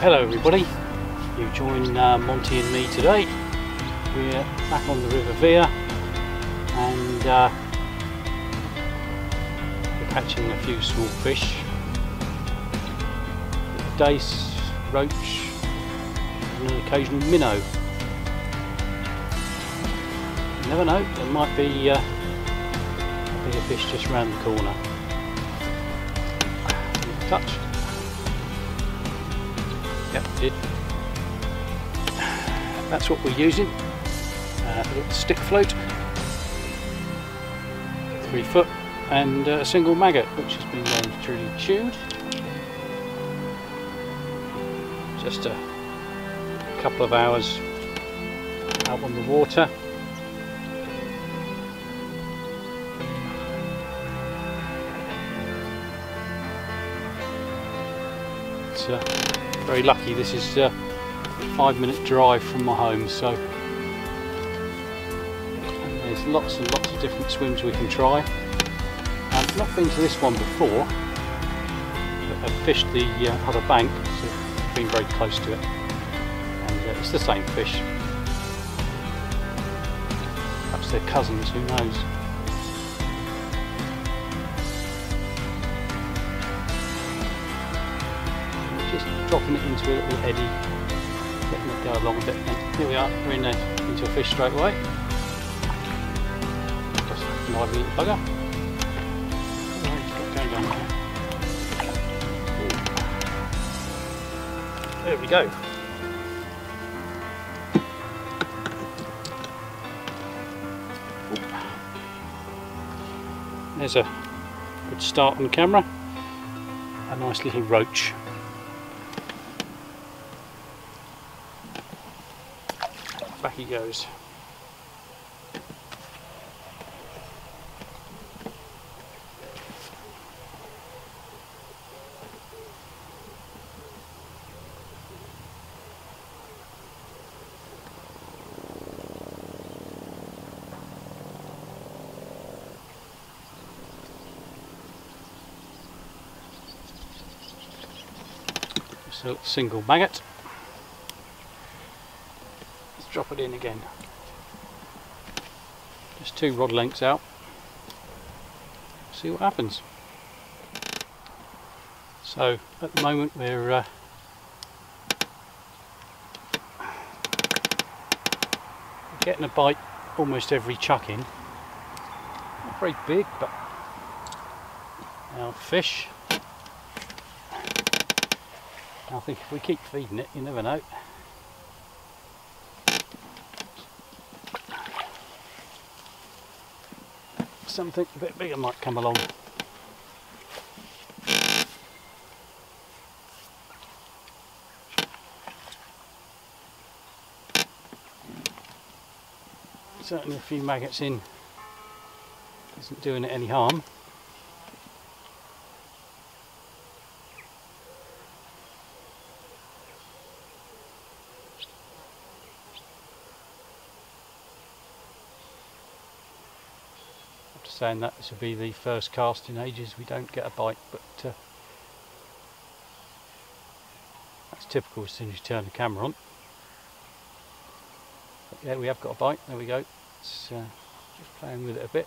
Hello everybody. You join uh, Monty and me today. We're back on the River Vire and uh, we're catching a few small fish. Dace, roach and an occasional minnow. You never know, there might be uh, a bigger fish just around the corner. Touch. That's what we're using. Uh, a little stick float, three foot, and uh, a single maggot, which has been truly chewed. Just a couple of hours out on the water. It's uh, very lucky this is uh, a five minute drive from my home so there's lots and lots of different swims we can try. I've not been to this one before but I've fished the uh, other bank so I've been very close to it and uh, it's the same fish. Perhaps they're cousins, who knows. Dropping it into a little eddy, letting it go along a bit. And here we are, we're in there, into a fish straight away. Just lively little bugger. There we go. There's a good start on camera. A nice little roach. Back he goes. Little single maggot it in again. Just two rod lengths out. See what happens. So at the moment we're uh, getting a bite almost every chuck in. Not very big but now fish. I think if we keep feeding it you never know. Something a bit bigger might come along. Certainly a few maggots in isn't doing it any harm. Saying that this will be the first cast in ages we don't get a bite but uh, that's typical as soon as you turn the camera on. But yeah we have got a bite. There we go. It's uh, just playing with it a bit.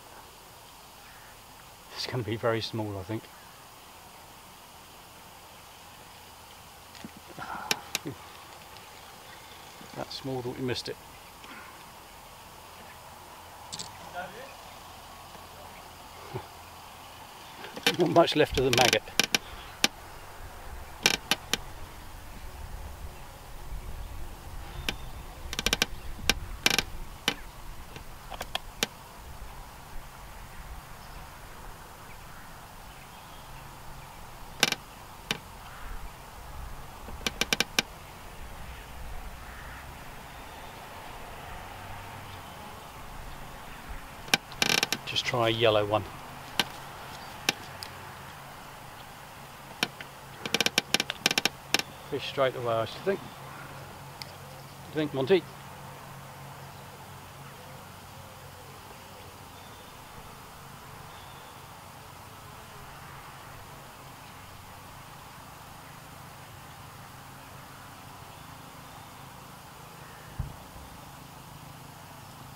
It's going to be very small I think. That small that we missed it Not much left of the maggot. Just try a yellow one. fish straight away, I should think. Think, Monty?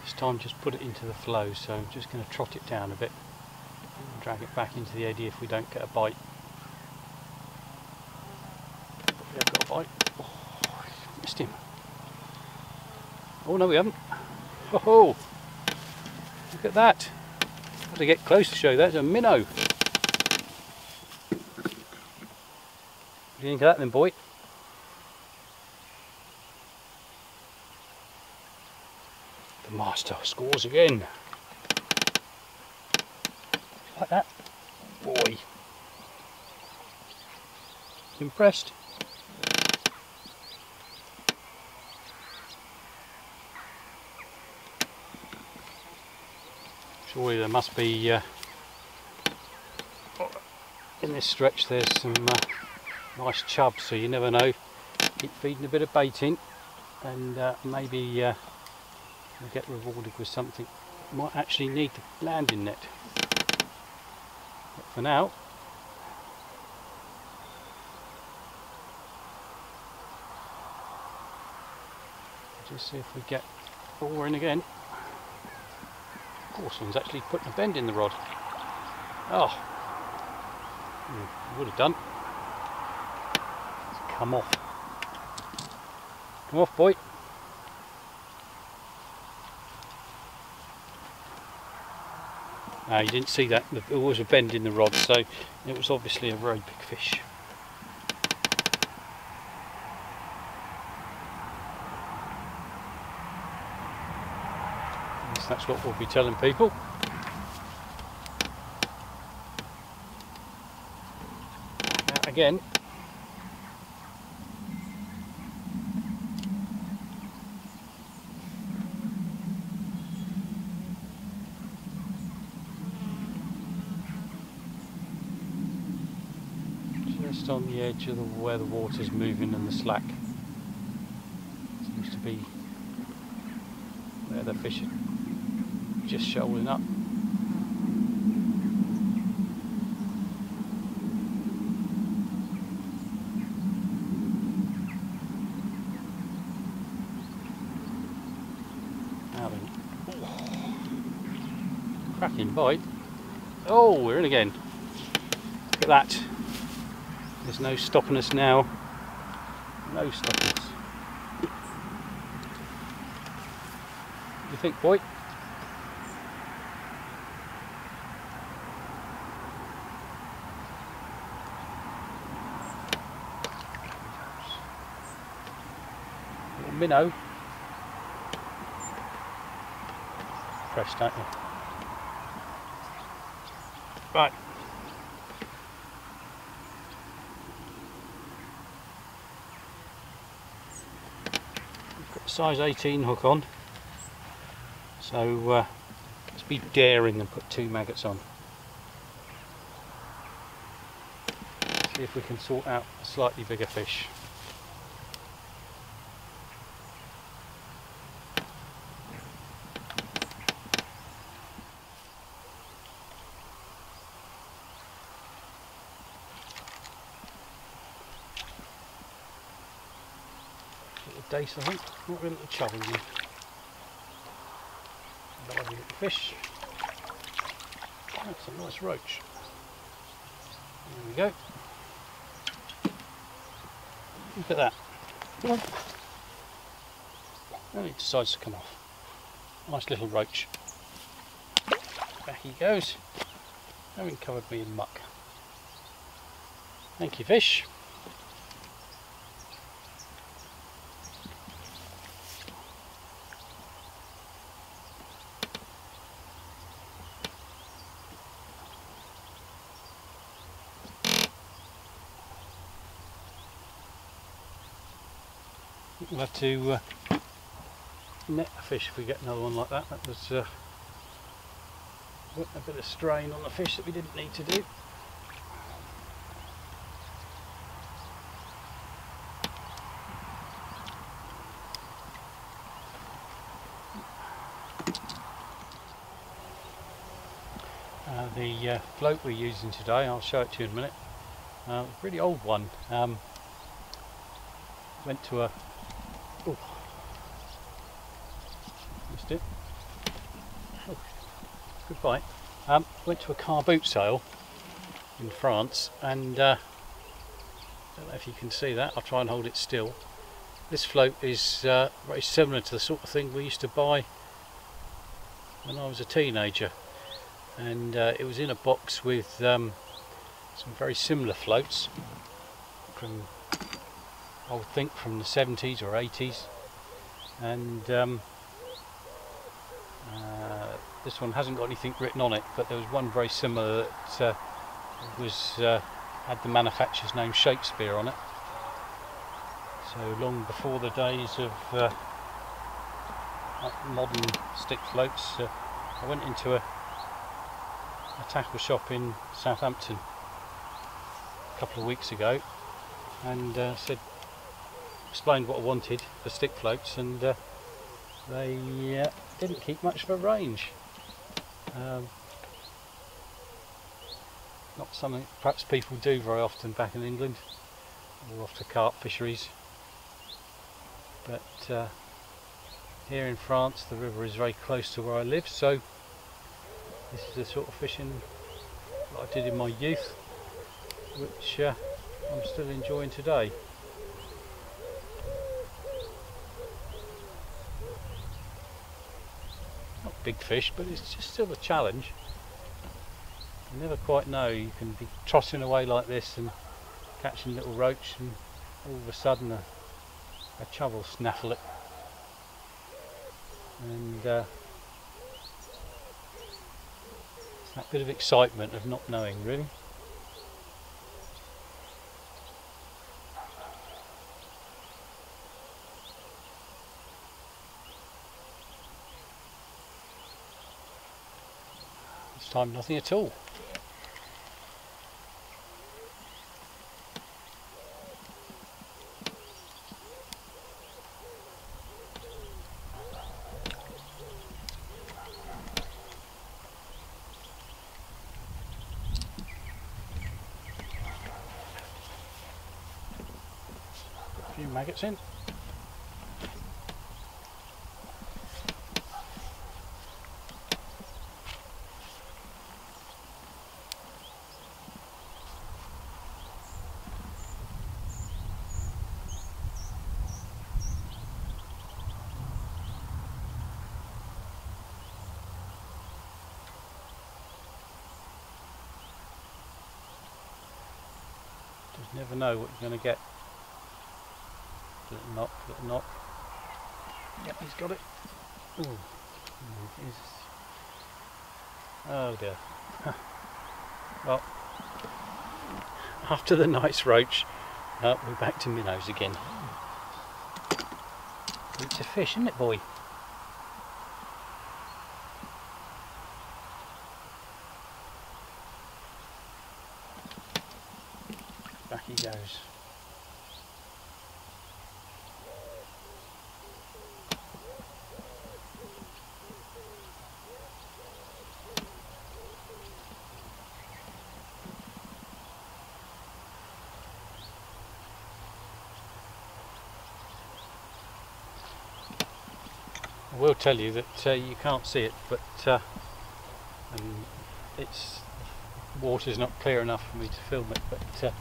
This time just put it into the flow, so I'm just going to trot it down a bit and drag it back into the eddy if we don't get a bite. We have got a bite. Oh, missed him. Oh no we haven't. Oh, look at that. Got to get close to show you that. It's a minnow. What do you think of that then boy? The master scores again. Like that. Boy. Impressed? Surely there must be uh, in this stretch there's some uh, nice chubs, so you never know. Keep feeding a bit of bait in and uh, maybe uh, you'll get rewarded with something. Might actually need the landing net. But for now just see if we get four in again course one's actually putting a bend in the rod. Oh. Hmm, would have done. Come off. Come off boy. No, you didn't see that. There was a bend in the rod, so it was obviously a very big fish. That's what we'll be telling people. Now again, just on the edge of the, where the water's moving and the slack. Seems to be where the fish are just shoaling up. Cracking bite. Oh, we're in again. Look at that. There's no stopping us now. No stopping us. You think, boy? Minnow. Fresh, don't you? Right. size 18 hook on so uh, let's be daring and put two maggots on see if we can sort out a slightly bigger fish dace I think, not really a chubby one. Lovely little fish. That's a nice roach. There we go. Look at that. And he decides to come off. Nice little roach. Back he goes. Having covered me in muck. Thank you fish. We'll have to uh, net a fish if we get another one like that. That was uh, a bit of strain on the fish that we didn't need to do. Uh, the uh, float we're using today, I'll show it to you in a minute, uh, pretty old one. Um, went to a Oh. Missed it. Goodbye. Um, went to a car boot sale in France and uh, don't know if you can see that, I'll try and hold it still. This float is uh, very similar to the sort of thing we used to buy when I was a teenager and uh, it was in a box with um, some very similar floats from I would think from the 70s or 80s and um, this one hasn't got anything written on it but there was one very similar that uh, was uh, had the manufacturer's name Shakespeare on it. So long before the days of uh, modern stick floats uh, I went into a, a tackle shop in Southampton a couple of weeks ago and uh, said explained what I wanted for stick floats and uh, they uh, didn't keep much of a range um, not something perhaps people do very often back in England or off to carp fisheries but uh, here in France the river is very close to where I live so this is the sort of fishing that I did in my youth which uh, I'm still enjoying today. Not big fish but it's just still a challenge. You never quite know, you can be trotting away like this and catching little roach and all of a sudden a, a chub will snaffle it. And uh, that bit of excitement of not knowing really. Time nothing at all. few maggots in. Just never know what you're going to get. Little knock, little knock. Yep, he's got it. Ooh. Oh dear. well, after the nice roach, uh, we're back to minnows again. It's a fish, isn't it, boy? Back he goes. I will tell you that uh, you can't see it, but uh, um, it's water's not clear enough for me to film it, but uh,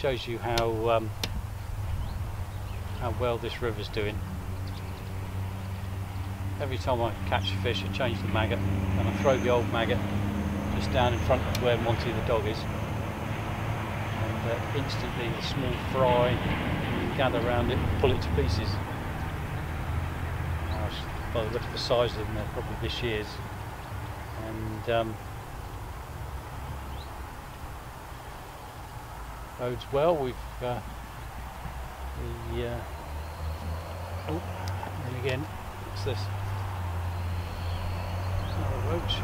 shows you how um, how well this river's doing. Every time I catch a fish, I change the maggot, and I throw the old maggot just down in front of where Monty the dog is, and uh, instantly the small fry gather around it and pull it to pieces by the look at the size of them, they're probably this year's. And um, bodes well. We've uh, the uh, oh, and again, what's this? Another roach.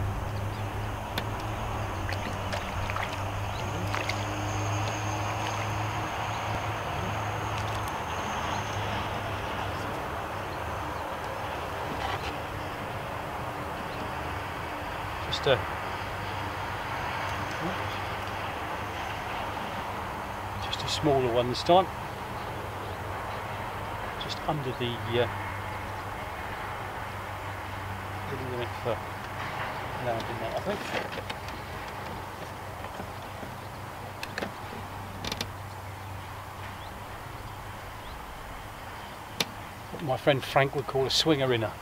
just a just a smaller one this time just under the uh, limit for landing that, I think. What my friend Frank would call a swinger inner.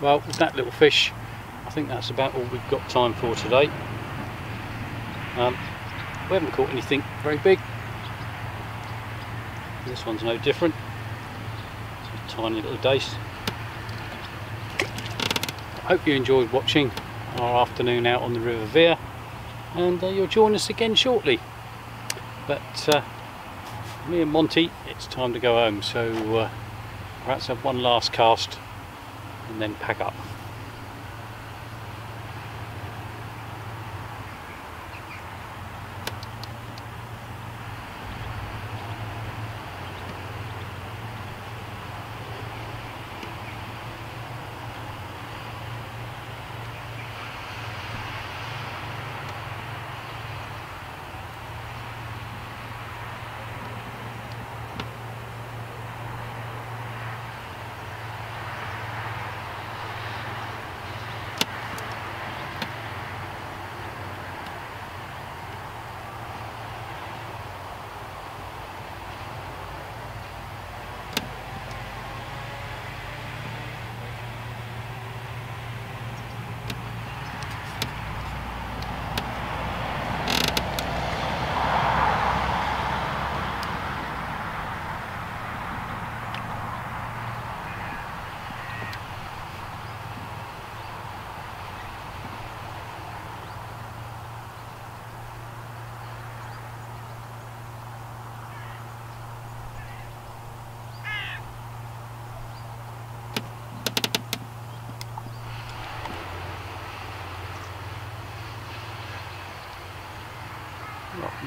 Well, with that little fish, I think that's about all we've got time for today. Um, we haven't caught anything very big. This one's no different. It's a tiny little dace. I hope you enjoyed watching our afternoon out on the River Vire and uh, you'll join us again shortly. But uh, me and Monty, it's time to go home, so uh, perhaps have one last cast and then pack up.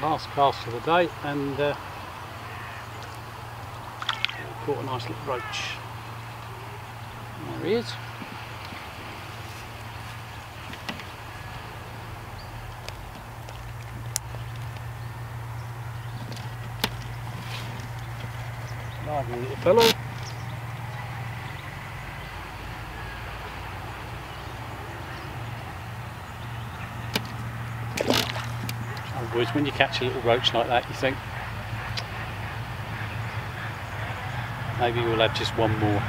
Last cast of the day and uh, caught a nice little roach. There he is. Lively little fellow. Woods, when you catch a little roach like that, you think maybe we'll have just one more.